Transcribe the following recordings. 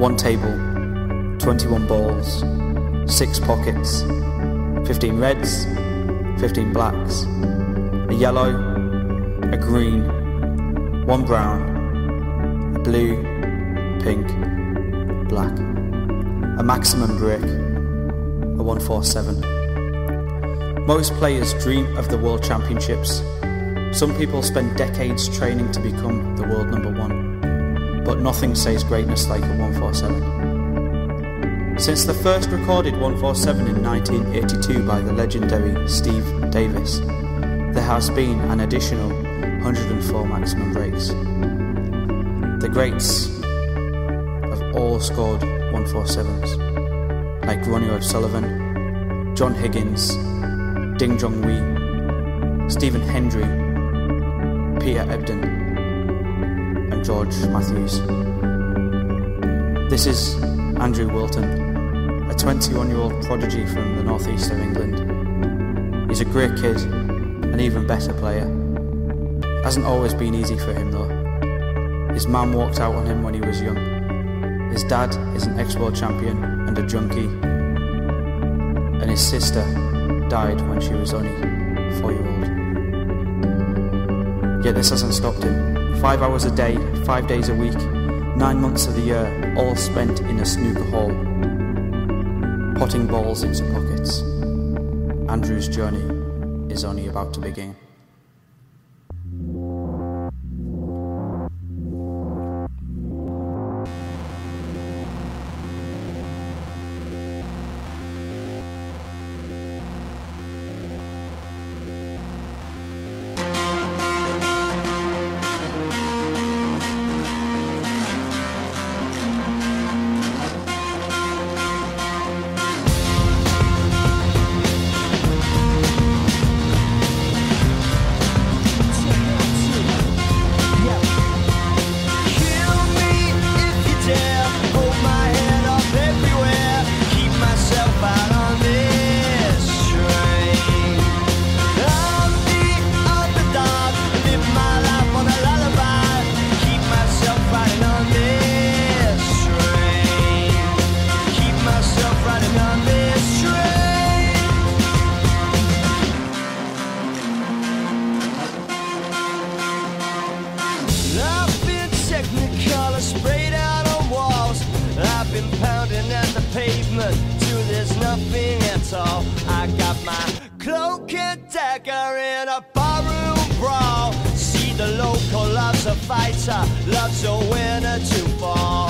one table, 21 balls, six pockets, 15 reds, 15 blacks, a yellow, a green, one brown, a blue, pink, black, a maximum break, a 147. Most players dream of the World Championships. Some people spend decades training to become the world number one, but nothing says greatness like a 147. Since the first recorded 147 in 1982 by the legendary Steve Davis, there has been an additional 104 maximum breaks. The greats have all scored 147s, like Ronnie O'Sullivan, John Higgins, Ding Junhui, Stephen Hendry, Peter Ebdon, George Matthews. This is Andrew Wilton, a 21 year old prodigy from the northeast of England. He's a great kid, an even better player. It Hasn't always been easy for him though. His mum walked out on him when he was young. His dad is an ex world champion and a junkie. And his sister died when she was only four year old. Yet this hasn't stopped him. Five hours a day, five days a week, nine months of the year, all spent in a snooker hall, potting balls into pockets. Andrew's journey is only about to begin. Fighter, loves a winner to fall.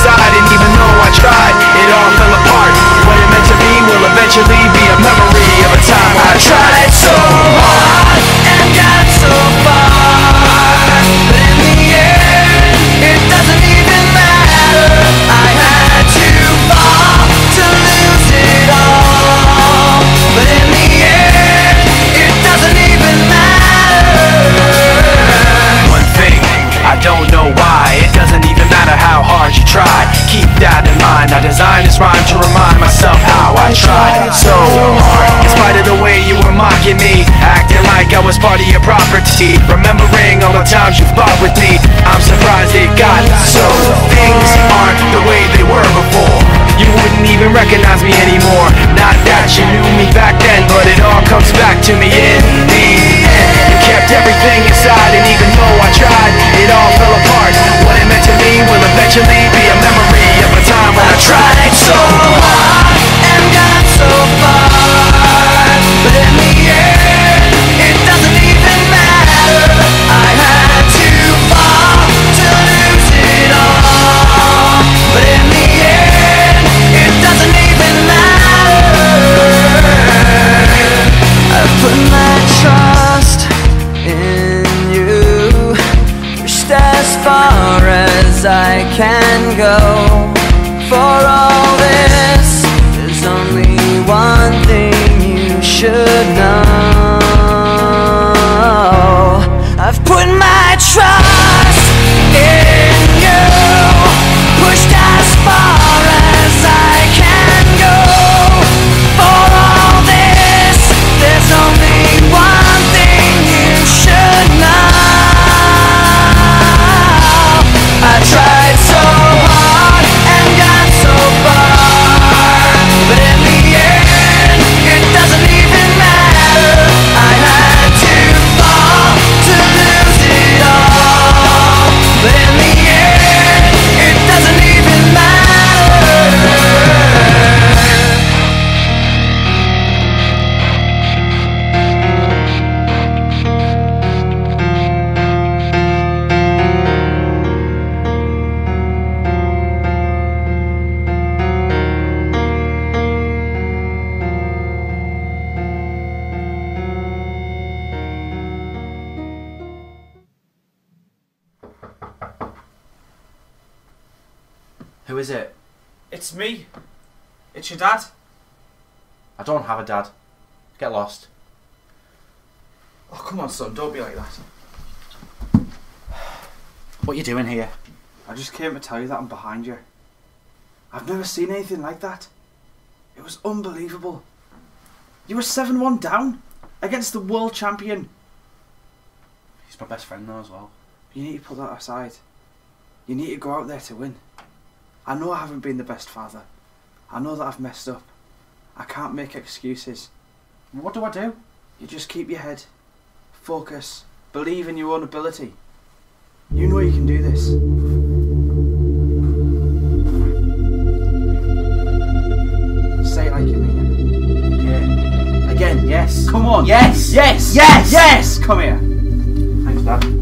inside and even though I tried. It all fell apart. What it meant to be will eventually be a memory of a time I tried so hard to me in the end. You kept everything inside And even though I tried It all fell apart. What it meant to me will eventually your dad. I don't have a dad. Get lost. Oh, come on, son. Don't be like that. What are you doing here? I just came to tell you that I'm behind you. I've never seen anything like that. It was unbelievable. You were 7 1 down against the world champion. He's my best friend though as well. You need to put that aside. You need to go out there to win. I know I haven't been the best father. I know that I've messed up. I can't make excuses. What do I do? You just keep your head, focus, believe in your own ability. You know you can do this. Say it like you mean it. Yeah. Again, yes. Come on. Yes! Yes. Yes! Yes. Come here. Thanks, Dad.